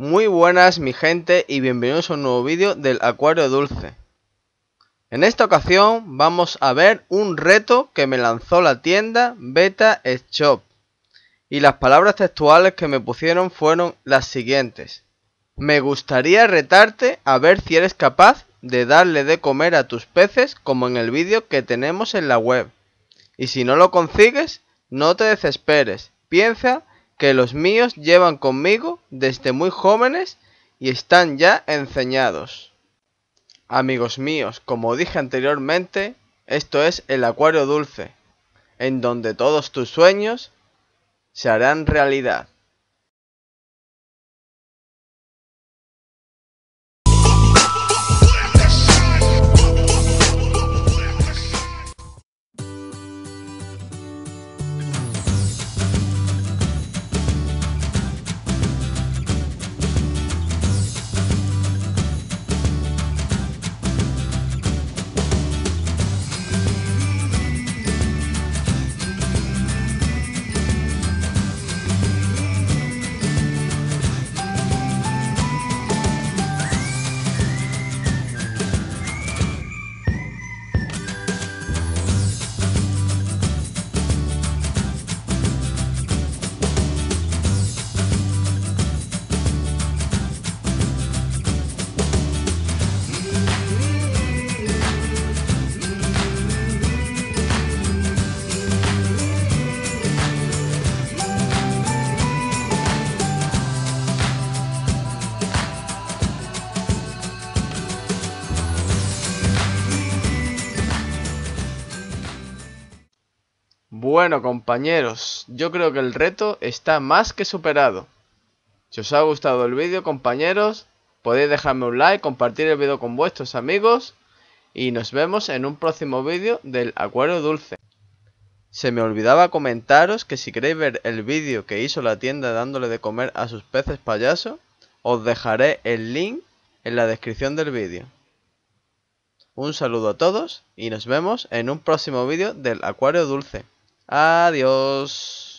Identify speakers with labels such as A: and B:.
A: Muy buenas mi gente y bienvenidos a un nuevo vídeo del Acuario Dulce. En esta ocasión vamos a ver un reto que me lanzó la tienda Beta Shop. Y las palabras textuales que me pusieron fueron las siguientes. Me gustaría retarte a ver si eres capaz de darle de comer a tus peces como en el vídeo que tenemos en la web. Y si no lo consigues, no te desesperes. Piensa que los míos llevan conmigo desde muy jóvenes y están ya enseñados. Amigos míos, como dije anteriormente, esto es el acuario dulce, en donde todos tus sueños se harán realidad. Bueno compañeros, yo creo que el reto está más que superado. Si os ha gustado el vídeo compañeros, podéis dejarme un like, compartir el vídeo con vuestros amigos y nos vemos en un próximo vídeo del Acuario Dulce. Se me olvidaba comentaros que si queréis ver el vídeo que hizo la tienda dándole de comer a sus peces payaso, os dejaré el link en la descripción del vídeo. Un saludo a todos y nos vemos en un próximo vídeo del Acuario Dulce. Adiós.